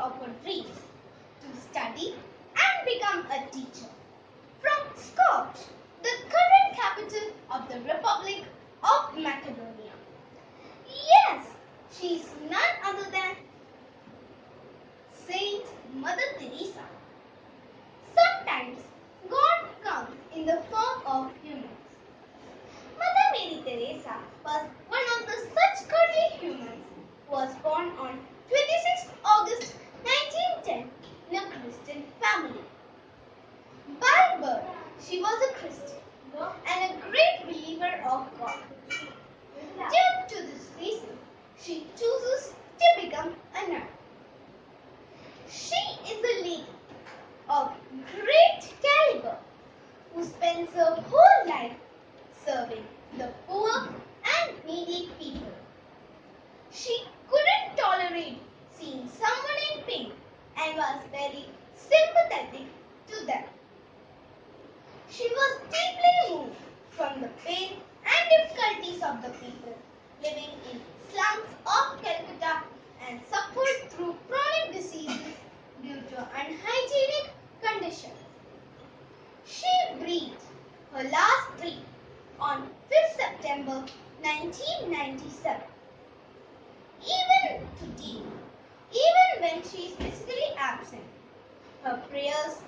upon trees to study and become a teacher. From Skopje, the current capital of the Republic of Macedonia. Yes, she is none other than Saint Mother Teresa. Sometimes God comes in the form of humans. Mother Mary Teresa was serve whole life serving the poor and needy people. She couldn't tolerate seeing someone in pain and was very sympathetic to them. She was deeply moved from the pain and difficulties of the people living in slums of her last breath on 5th September 1997. Even today, even when she is physically absent, her prayers